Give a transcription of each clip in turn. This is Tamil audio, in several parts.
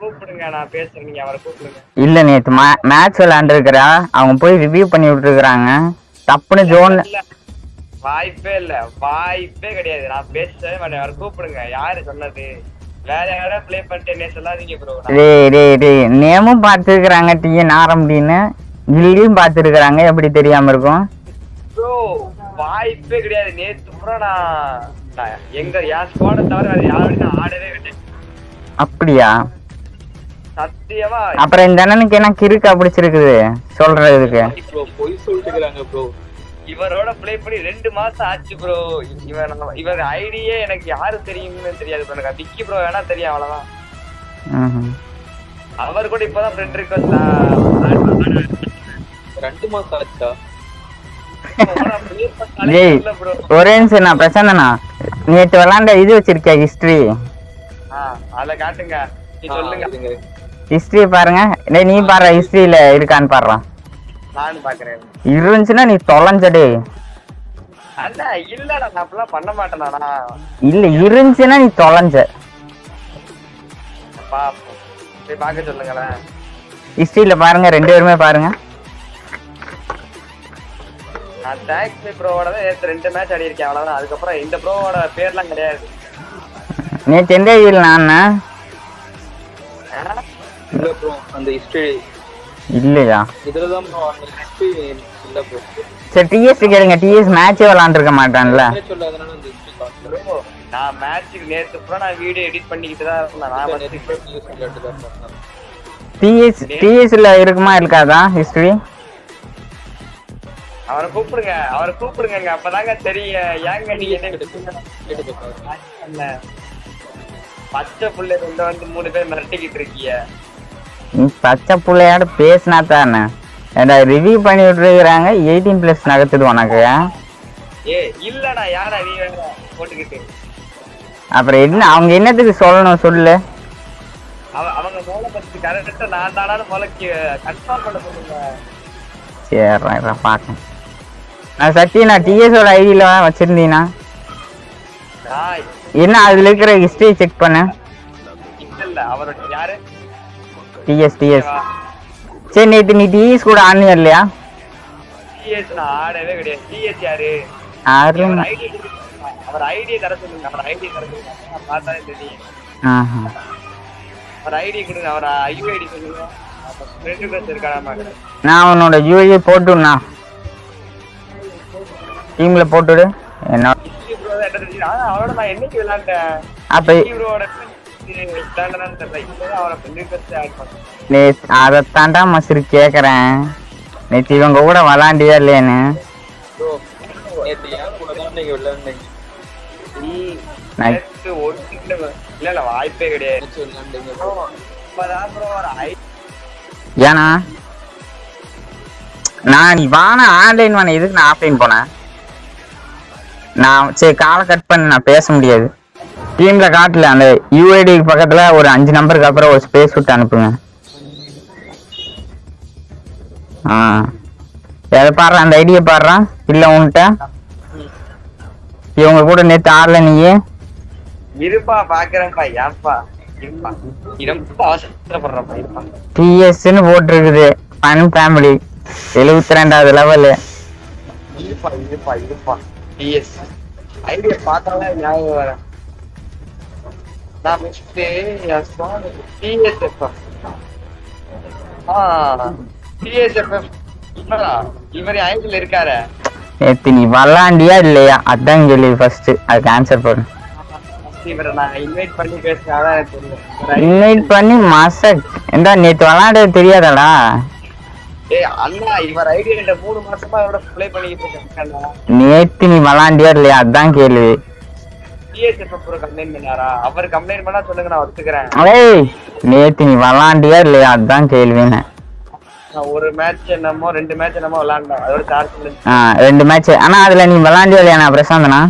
கூப்பிடுங்க நான் பேசுறேன். நீங்க அவரை கூப்பிடுங்க. இல்ல நேத்து மேட்ச் விளையாண்டுருக்கிறா. அவங்க போய் ரிவ்யூ பண்ணி விட்டுருக்காங்க தப்புன்னு ஜோன் இல்ல வாய்ப்பே இல்ல. வாய்ப்பே கிடையாது. நான் பேசவே மாட்டேன். அவரை கூப்பிடுங்க. யாரு சொன்னது? வேற யாரும் ப்ளே பண்ணிட்டேனே சொல்லாதீங்க ப்ரோ டேய் டேய் டேய். நேமும் பார்த்துருக்குறாங்க டிஎன் ஆரம்பின்னு கில்லியும் பார்த்துருக்குறாங்க. எப்படி தெரியாம இருக்கும்? ப்ரோ வாய்ப்பே கிடையாது. நேத்து பூரா நான் எங்க என் ஸ்குவாட தவிர வேற நான் ஆடவே விட்டேன். அப்படியா? சத்தியமா. அப்புறம் இந்த அண்ணனுக்கு என்ன கிறுக்கா பிடிச்சிருக்குது? சொல்றதுக்கு ப்ரோ பொய் சொல்லிட்டு ப்ரோ இவரோட ப்ளே பண்ணி ரெண்டு மாசம் ஆச்சு ப்ரோ இவர் நம்ம- இவர் ஐடியே எனக்கு யாரு தெரியும்னு தெரியாது. எனக்கு விக்கி ப்ரோ வேணா தெரியும் அவ்வளவுதான். அவர் கூட இப்பதான் ஃப்ரெண்ட் ரிக்வஸ்ட் ரெண்டு மாசம் ஆச்சா? ஒரே நிமிஷம் நான் பிரசன்னா நேத்து விளாண்ட இது வச்சிருக்கியா ஹிஸ்டரி அத காட்டுங்க. நீ சொல்லுங்க. ஹிஸ்டரி பாருங்க. டேய் நீ பாரு ஹிஸ்டரியில இருக்கான்னு பாடுறான் இருந்துச்சுன்னா நீ தொலைஞ்சடே இல்ல இருந்துச்சுன்னா நீ தொலைஞ்ச. ஹிஸ்டரியில பாருங்க ரெண்டு பேருமே பாருங்க. ரெண்டு மேட்ச் ஆடி இருக்கேன் அவ்வளவுதான். அதுக்கப்புறம் இந்த ப்ரோவோட பேர்லாம் கிடையாது. நேத்து எந்த நான்? இல்ல ப்ரோ அந்த ஹிஸ்டரி இல்லையா? இதுல தான் ப்ரோ அந்த ஹிஸ்டரி இல்ல ப்ரோ சரி டிஎஸ் கேளுங்க. டிஎஸ் மேட்சே விளாண்டுருக்க மாட்டான்ல. நான் மேட்ச்சுக்கு நேத்து பூரா நான் வீடியோ எடிட் பண்ணிக்கிட்டு தான் இருந்தேன். நான். டிஎஸ் டிஎஸ்ல இருக்குமா இருக்காதா ஹிஸ்டரி அவரை கூப்பிடுங்க அவரை கூப்பிடுங்க அப்பதாங்க தெரியும். ஏங்க நீங்க. பச்சை புள்ளை ரெண்டு வந்து மூணு பேர் மிரட்டிக்கிட்டு இருக்கீங்க. நீ பச்சை பிள்ளையோட பேசினா தானே ஏடா ரிவ்யூ பண்ணி விட்டுருக்குறாங்க எயிட்டீன் பிளஸ் நகர்த்துது உனக்கு. ஏ இல்லடா யாரா நீ போட்டுக்கிட்டு? அப்புறம் என்ன அவங்க என்னத்துக்கு சொல்லணும் சொல்லு. அவ- அவங்க மூளை பத்தி கரெக்டா நான் தானான்னு மூளைக்கு கன்ஃபார்ம் பண்ண சொல்லுங்க. சரி பார்க்கேன் நான் சத்திய நான் டிஎஸோட ஐடியில வச்சிருந்தீங்கன்னா நான் என்ன அதுல இருக்கிற ஹிஸ்டரி செக் பண்ணு. இல்ல அவரோட யாரு? டிஎஸ் டிஎஸ் சரி நேற்று நீ டிஎஸ் கூட ஆனியா இல்லையா டிஎஸ் நான் ஆடவே கிடையாது. டிஎஸ் யாரு? அருண் அவர் ஐடி தர சொல்லுங்க. அவர் ஐடி தர சொல்லுங்க. பார்த்தாலே தெரியும். ஆஹா. அவர் ஐடி கொடுங்க. அவர் யூஐடி சொல்லுங்க. ஃப்ரெண்ட் ரிக்வஸ்ட் இருக்காடாமா நான் உன்னோட யூஏ போட்டுண்ணா டீம்ல போட்டுடு. என்ன? நான் என்னைக்கு விளையாண்டேன்? அப்ப நே அதைத்தாண்டா மசுரு கேக்குறேன். நேற்று இவங்க கூட விளாண்டியா இல்லையான்னு? ப்ரோ நேத்து ஏன் கூட தான் நீங்க விளையாண்டீங்க நான் நேத்து ஒரு சின்ன இல்ல இல்ல வாய்ப்பே கிடையாது. ஏன்னா நான் வான ஆன்லைன் வான எதுக்கு நான் ஆஃப்லைன் போனேன்? நான் சரி காலை கட் பண்ண நான் பேச முடியாது. டீம்ல காட்டல அந்த யூஐடி பக்கத்துல ஒரு அஞ்சு நம்பருக்கு அப்புறம் ஒரு ஸ்பேஸ் விட்டு அனுப்புங்க. ஆ. எதை பாடுறான்? அந்த ஐடியா பாடுறான்? இல்ல உன்கிட்ட? இவங்க கூட நேத்து ஆடல நீயே? இருப்பா பாக்குறேன்ப்பா. ஏன்ப்பா போட்டிருக்குது. ஃபன் ஃபேமிலி எழுபத்தி ரெண்டாவது லெவலு இருப்பா இருப்பா. இருப்பா டிஎஸ் ஐடியா பார்த்தாலே ஞாபகம் வர நான் ஃபஸ்ட்டு டிஎஸ்எஃப் ஆ டிஎஸ்எஃப் இவரா இருக்காரு நேத்து நீ விளாண்டியா இல்லையா? அதான் கேள்வி ஃபர்ஸ்ட் அதுக்கு ஆன்சர் பண்ணு இவரை இன்வைட் பண்ணி பேசினா தான் நேத்து விளாண்டது தெரியாதடா? நேத்து நீ விளாண்டியா இல்லையா? அதான் கேள்வி. அப்புறம் கம்ப்ளைண்ட் பண்ணாரா? அவர் கம்ப்ளைண்ட் பண்ணா சொல்லுங்க நான் ஒத்துக்கிறேன். ஏய் நேத்து நீ விளாண்டியா இல்லையா? அதான் கேள்வின்னு நான் ஒரு மேட்ச் என்னமோ ரெண்டு மேட்ச் என்னமோ விளாண்டோம் அதோட சார்ஜ் ஆ ரெண்டு மேட்ச் ஆனா அதுல நீ விளாண்டியா இல்லையா? பிரசாந்தனா?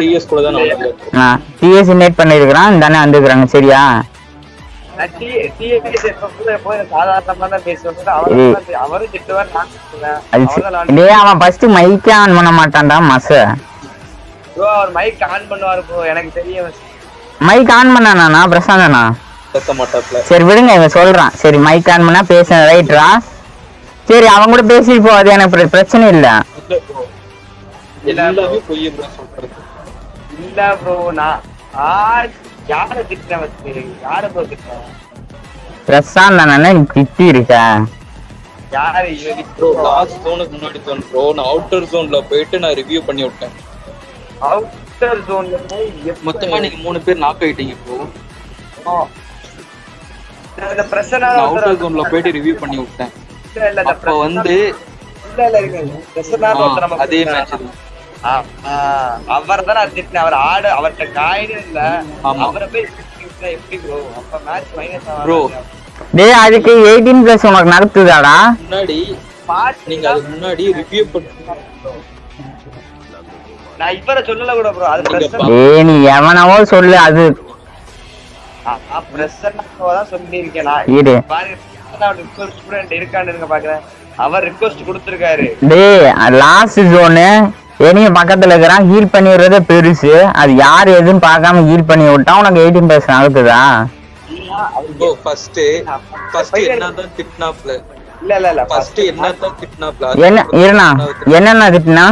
டிஎஸ் கூட தான் ஆ டிஎஸ் இன்வைட் பண்ணிருக்கிறான் தானே வந்துக்கிறாங்க சரியா அவன் ஃபர்ஸ்ட் மைக்கே ஆன் பண்ண மாட்டான்டா மச. ப்ரோ அவர் மைக் ஆன் பண்ணுவாரு ப்ரோ எனக்கு தெரியும். மைக் ஆன் பண்ணானா பிரசாந்தனா பேச சரி விடுங்க இவன் சொல்றான். சரி மைக் ஆன் பண்ணா பேச ரைட்ரா சரி அவன் கூட பேசிட்டு போ. அது எனக்கு பிர- பிரச்சனை இல்ல. இல்ல ப்ரோ நான் யார திட்டுறேன் வச்சு யார ப்ரோ திட்டுறேன்? பிரசாந்த் தானே நீ திட்டி இருக்க யாரு ப்ரோ லாஸ்ட் ஜோனுக்கு முன்னாடி ப்ரோ நான் அவுட்டர் ஜோன்ல போயிட்டு நான் ரிவ்யூ பண்ணி விட்டேன். அவுட்டர் ஜோன்ல மொத்தமா நீங்க மூணு பேர் நாக் ஆயிட்டீங்க ப்ரோ இந்த பிரச்சனை அவுட்டர் ஜோன்ல போயிட்டு ரிவ்யூ பண்ணி விட்டேன். இல்ல இல்ல இந்த அப்போ வந்து அதே மேட்ச் அவர் தான் திட்டினேன். அவர் ஆடு அவர்கிட்ட காயினும் இல்ல. அவரை போய் எப்படி ப்ரோ அப்ப மேட்ச் மைனஸ் Bro. டேய் அதுக்கு எயிட்டீன் பிளஸ் உனக்கு நடத்துதாடா? முன்னாடி நீங்க அதுக்கு முன்னாடி ரிவ்யூ பண்ணி நான் இவரை சொல்லல கூட ப்ரோ அது டேய் நீ எவனவோ சொல்லு அது. பிரச்சனை தான் சொல்லியிருக்கேன் நான். இரு. பாருங்க ஸ்டூடெண்ட் இருக்கான்னு பாக்குறேன். அவர் ரிக்வஸ்ட் கொடுத்திருக்காரு. டேய் லாஸ்ட் ஜோனு என்னைய பக்கத்துல இருக்கிறான் ஹீல் பண்ணி விடுறதே பெருசு. அது யார் எதுன்னு பார்க்காம ஹீல் பண்ணி விட்டா உனக்கு எயிட்டீன் பிளஸ் நடத்துதா ப்ரோ ஃபர்ஸ்ட் ஃபர்ஸ்ட் என்னதான் திட்னாப்ல இல்ல இல்ல இல்ல ஃபர்ஸ்ட் என்னதான் திட்னாப்ல என்ன இருண்ணா என்னென்ன திட்டினா?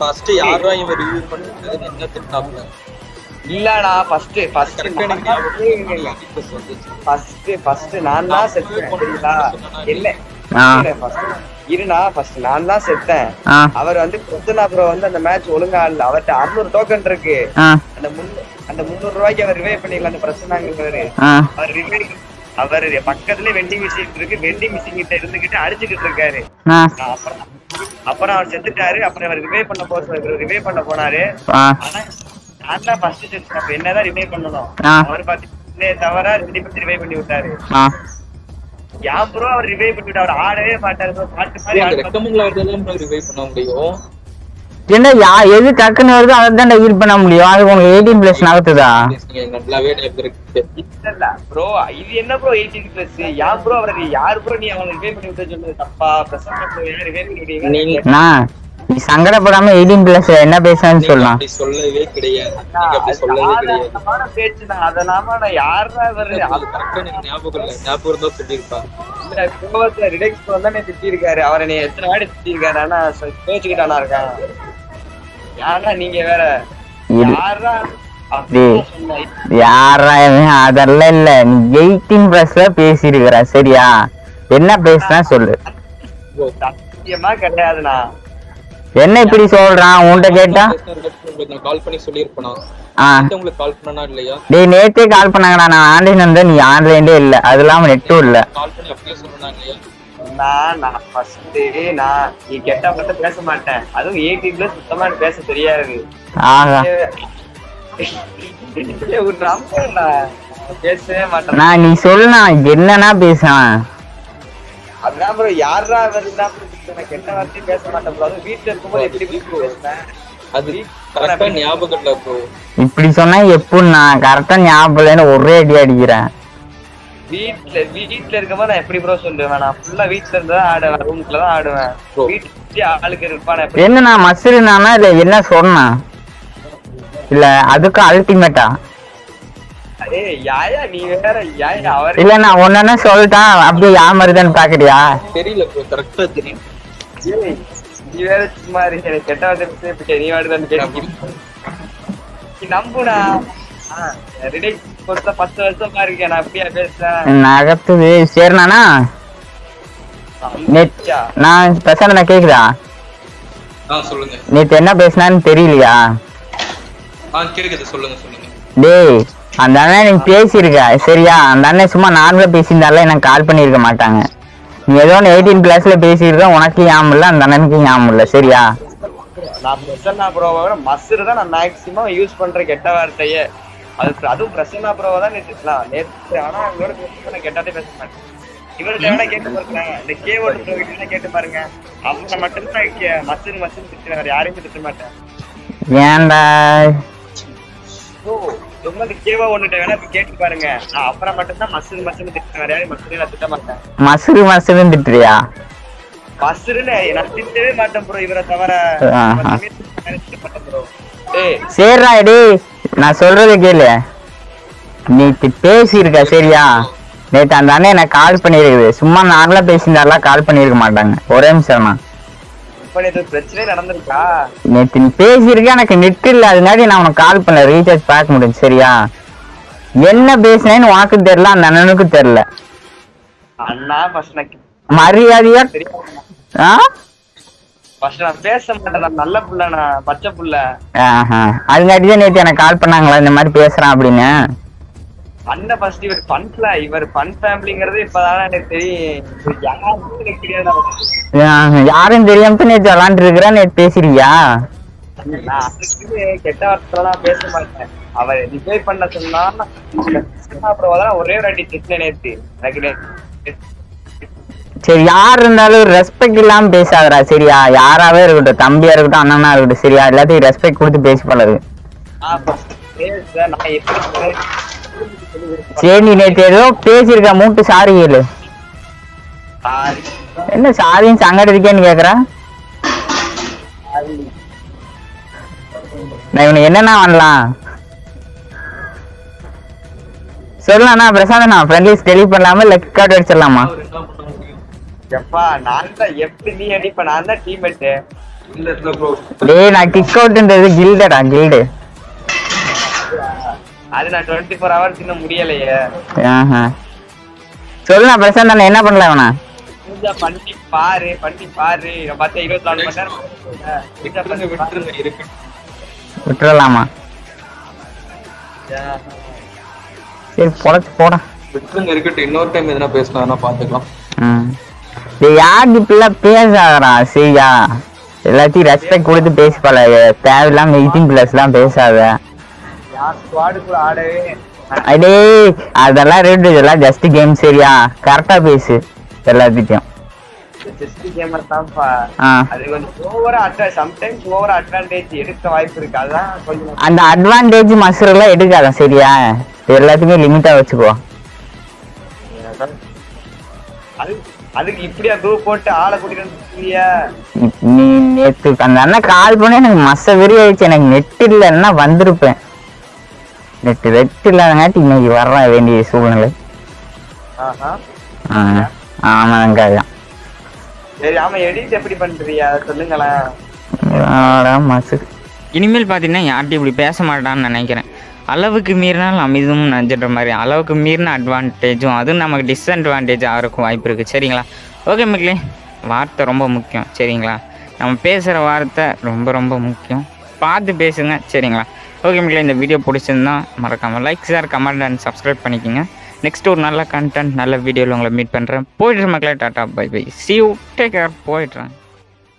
ஃபர்ஸ்ட் யாரா இவன் ரிவ்யூ பண்ணது என்ன திட்னாப்ல இல்லடா ஃபர்ஸ்ட் ஃபர்ஸ்ட். ஃபர்ஸ்ட் ஃபர்ஸ்ட் நான் தான் செத்தேன் சரிங்களா இல்ல. இருண்ணா ஃபர்ஸ்ட் நான் தான் செத்தேன். அவர் வந்து பிரச்சனை ப்ரோ வந்து அந்த மேட்ச் ஒழுங்கா இல்ல. அவர்ட்ட அறுநூறு டோக்கன் இருக்கு. அந்த அந்த முந்நூறு ரூபாய்க்கு அவர் ரிவே பண்ணிடலாம் அந்த பிரச்சனைங்கிறவரு அவர் ரிவே அவர் பக்கத்துல வெண்டிங் மிஷின் இருக்கு. வெண்டிங் மிஷின் கிட்ட இருந்துகிட்டு அடிச்சுக்கிட்டு இருக்காரு. அப்புறம் அப்புறம் அவர் செத்துட்டாரு. அப்புறம் அவர் ரிவே பண்ண போறாரு ரிவே பண்ண போனாரு. ஆனா நான் தான் ஃபர்ஸ்ட் செத்தேன் அப்ப என்னதான் ரிவே பண்ணணும். அவர் பாத்தீங்கன்னா தவிர ரெண்டு பேரும் ரிவே பண்ணி விட்டாரு. ப்ரோ அவர் ரிவே பண்ணி விட்டாரு அவர் ஆடவே மாட்டாரு. பாட்டு மாதிரி. ரெக்கமெண்ட்ல ரிவைவ் பண்ண முடியும்? என்ன யா எது டக்குன்னு வருதோ அதை தான் ஹீல் பண்ண முடியும். அது உனக்கு எயிட்டீன் பிளஸ் இல்ல ப்ரோ இது என்ன ப்ரோ எயிட்டீன் பிளஸ் ஏன் ப்ரோ அவரை யார் ப்ரோ நீ அவங்களை ரிவே பண்ணி விட்டு சொன்னது தப்பா? பிரசன்ட் நான் நீ சங்கடப்படாம எயிட்டீன் பிளஸ் என்ன பேசுறேன்னு சொல்லலாம் சொல்லவே கிடையாது. சொல்லவே கிடையாது. பேச்சு தான். அதனால நான் யாரா இவரு? அது கரெக்டா எனக்கு ஞாபகம் இல்ல. ஞாபகம் இருந்தா சொல்லியிருப்பான் அந்த கோவத்துல ரிடெக்ஸ் தான் திட்டி இருக்காரு அவரை நீ எத்தனை வாடி திட்டி இருக்காரு ஆனா கோச்சுக்கிட்டானா இருக்கான். யாரா நீங்க வேற? இது யாரா டேய். யாரா இவன்? அதெல்லாம் இல்ல. நீ எயிட்டீன் பிளஸ்ல பேசியிருக்கிற. சரியா? என்ன பேசுனா சொல்லு. சத்தியமா கிடையாதுண்ணா. என்ன இப்படி சொல்றான்? உன்கிட்ட கேட்டா? கால் பண்ணி உங்களுக்கு கால் பண்ணனா இல்லையா? டேய் நேத்தே கால் பண்ணாங்கடா. நான் ஆன்லைன் வந்தா நீ ஆன்லைன்லே இல்ல. அது இல்லாம நெட்டும் இல்ல. கால் பண்ணி அப்படியே சொல்லணும் இல்லையா? நான் நான் ஃபர்ஸ்ட் நான் நீ கெட்ட மட்டும் பேச மாட்டேன். அதுவும் எயிட்டீன்ல சுத்தமா பேச தெரியாது. பேசவே மாட்டேன். நான் நீ சொல்லுனா என்னன்னா பேசுவேன் அதான் ப்ரோ யாரா வருதுன்னா கெட்ட பேச மாட்டேன் ப்ரோ அதுவும் வீட்டுல இருக்கும்போது எப்படி bro பேசுவேன் அது கரெக்டா ஞாபகம் இல்ல ப்ரோ இப்படி சொன்னா எப்படின்னா கரெக்டா ஞாபகம் இல்லைன்னு ஒரே அடி அடிக்கிறேன். வீட்ல வீட்ல இருக்கும்போது நான் எப்படி ப்ரோ சொல்லுவேன்? நான் ஃபுல்லா வீட்ல இருந்தா தான் ஆடுவேன். ரூம்ல தான் ஆடுவேன். வீட்டுல ஆளுக்கு இருப்பான் எப்படி? என்ன நான் மசுருனானா இல்ல என்ன சொன்னேன் இல்ல அதுக்கு அல்டிமேட்டா ஏய் யாயா நீ வேற? யாயா அவர்? இல்ல நான் ஒன்னு சொல்லிட்டான்? அப்படியே யாமருதான்னு பாக்குறியா? தெரியல ப்ரோ கரெக்டா தெரியும். ஏய், நீ வேற சும்மா கெட்ட வார்த்தை. நீ வாடுதான் கேட்டு பத்து வருஷமா இருக்கேன் நான் அப்படியா பேசுறேன் நகத்துது. சரிண்ணாண்ணா நேத் யா. நான் பிரசாந்த் நான் கேக்குதா? நேத்து என்ன பேசினான்னு தெரியலையா? டேய் அந்த அண்ணன் நீ பேசியிருக்க. சரியா அந்த அண்ணன் சும்மா நார்மலா பேசியிருந்தாலும் எனக்கு கால் பண்ணியிருக்க மாட்டாங்க. நீ ஏதோ ஒன்று எயிட்டீன் பிளஸ்ல பேசியிருக்க உனக்கு ஞாபகம் இல்லை அந்த அண்ணனுக்கு ஞாபகம் இல்லை. சரியா? நான் பிரசன்னா ப்ரோவை விட மஸ்ரு தான் நான் மேக்ஸிமம் யூஸ் பண்ற கெட்ட வார்த்தையே. அது அதுவும் பிரசன்னா ப்ரோவை தான் நேற்று நேற்று ஆனா நான் கெட்டாதே பேச மாட்டேன். இவர்கிட்ட வேணா கேட்டு பாருங்க. இந்த கே ஓட்டு ப்ரோ கிட்ட கேட்டு பாருங்க. அவங்க மட்டும்தான் மஸ்ரு மஸ்ரு திட்டுறேன் வேற யாரையும் திட்ட மாட்டேன். ஏன்டா? ஓ இந்த கேவா ஒண்ணுட்ட வேணா கேட்டு பாருங்க. நான் அப்புறம் மட்டும்தான் மஸ்ரு மஸ்ரு திட்டுறேன் வேற யாரையும் மஸ்ரு நான் திட்ட மாட்டேன். மசுறு மசுறுன்னு திட்டுறியா? மஸ்ருன்னு நான் திட்டவே மாட்டேன் ப்ரோ இவரை தவிர திட்ட ப்ரோ சரிடா டேய் நான் சொல்றத கேளு. நேத்து பேசியிருக்க சரியா? நேத்து அந்த அண்ணன் எனக்கு கால் பண்ணிருக்குது சும்மா நார்மலா பேசியிருந்தாலாம் கால் பண்ணிருக்க மாட்டாங்க. ஒரே நிமிஷம் தான் இப்ப நேத்து பிரச்சனை நடந்திருக்கா? நேத்து நீ பேசியிருக்க எனக்கு நெட் இல்ல. அதனால நான் உனக்கு கால் பண்ணல. ரீசார்ஜ் பேக் முடிஞ்சு சரியா? என்ன பேசினேன்னு உனக்கு தெரியல அந்த அண்ணனுக்கும் தெரியல. மரியாதையா? ஆ? ஃபர்ஸ்ட் நான் பேச மாட்டேன் நல்ல புள்ள நான் பச்சை புள்ள. அதுங்காட்டி தான் நேத்து எனக்கு கால் பண்ணாங்களா இந்த மாதிரி பேசுறான் அப்படின்னு? அண்ணன் ஃபர்ஸ்ட் இவர் பண்ல இவர் பன் ஃபேமிலிங்கிறது இப்பதான் எனக்கு தெரியும். தெரியாது. யாரும் தெரியாம தான் நேத்து விளாண்டு இருக்கிறா நேத்து பேசுறியா கெட்ட வார்த்தைலாம் பேச மாட்டேன். அவர் ரிப்ளை பண்ண சொன்னா அப்புறம் ஒரே ஒரு அடி திட்டினேன் நேத்து. எனக்கு நேத்து சரி யார் இருந்தாலும் ரெஸ்பெக்ட் இல்லாம பேசாதடா சரியா? யாராவே இருக்கட்டும் தம்பியா இருக்கட்டும் அண்ணனா இருக்கட்டும் சரியா? எல்லாத்தையும் ரெஸ்பெக்ட் கொடுத்து பேசி பழகு? சரி நீ நேத்து ஏதோ பேசியிருக்க மூட்டு சாரி கேளு. என்ன சாரின்னு சங்கடத்துக்கேன்னு கேக்குறா? சாரி. நான் இவனுக்கு என்னென்ன பண்ணலாம்? சொல்லண்ணா பிரசாந்த் நான் ஃப்ரெண்ட்லிஸ் டெலிட் பண்ணலாமா இல்லை கிக் அடிச்சிடலாமா? எப்பா நான் தான் எப்படி நீ அடிப்ப நான் தான் டீம்மேட்டு இல்ல இல்ல ப்ரோ டேய் நான் கிக் அவுட்ன்றது கில்டடா கில்டு அது நான் டுவெண்ட்டி ஃபோர் ஹவர்ஸ் இன்னும் முடியலையே. ஆஹா. சொல்லுண்ணா பிரசாந்த் அண்ணா என்ன பண்ணலாம் இவனா பூஜா பண்ணி பாரு பண்ணி பாரு. நான் பார்த்தா இருபத்தி நாலு மணி நேரம் பூஜா விட்டுருங்க பண்ணி பாரு. விட்டுருங்க இருக்கு விட்டுறலாமா? சரி பொழைச்சு போடா. விட்டுருங்க இருக்கட்டும். இன்னொரு டைம் எதனா பேசலாம் பாத்துக்கலாம் ம் இப்படிலாம் பேசாதடா சரியா? எல்லாத்தையும் ரெஸ்பெக்ட் கொடுத்து பேசி பழகு. தேவையில்லாம எயிட்டீன் பேசாத. யார் ஸ்குவாடு கூட ஆடவே அடே அதெல்லாம் ரேட் இதெல்லாம் ஜஸ்ட் கேம் சரியா? கரெக்டா பேசு அட்வான்டேஜ் கொஞ்சம் அந்த அட்வான்டேஜ் மசூரெல்லாம் எடுக்காத சரியா? எல்லாத்துக்குமே லிமிட்டா வச்சுக்கோ. அதுக்கு இப்படியா குரூப் போட்டு ஆளை கூட்டிட்டு நீ நேத்து அந்த அண்ணன் கால் பண்ணி எனக்கு மச வெறி ஆயிடுச்சு. எனக்கு நெட் இல்லைன்னா வந்திருப்பேன். நெட் நெட் இல்லாதங்காட்டி இன்னைக்கு வர வேண்டிய சூழ்நிலை. ஆஹா. ஆ, ஆமாங்க அதான் சரி ஆமா எடிட் எப்படி பண்றியா? சொல்லுங்களேன். மசு. இனிமேல் பார்த்தீங்கன்னா யார்கிட்டையும் இப்படி பேச மாட்டான்னு நினைக்கிறேன். அளவுக்கு மீறினால் அமிதமும் நஞ்சுன்ற மாதிரி அளவுக்கு மீறின அட்வான்டேஜும் அதுவும் நமக்கு டிஸ்அட்வான்டேஜாக இருக்கும் வாய்ப்பு இருக்குது சரிங்களா? ஓகே மக்களே வார்த்தை ரொம்ப முக்கியம். சரிங்களா? நம்ம பேசுகிற வார்த்தை ரொம்ப ரொம்ப முக்கியம். பார்த்து பேசுங்க. சரிங்களா? ஓகே மக்களே இந்த வீடியோ பிடிச்சிருந்தா மறக்காமல் like share comment and subscribe பண்ணிக்கோங்க. நெக்ஸ்ட் ஒரு நல்ல கண்டென்ட் நல்ல வீடியோவில் உங்களை மீட் பண்ணுறேன் போயிடுறேன் மக்களே ta-ta bye bye see you take care போயிடுறேன்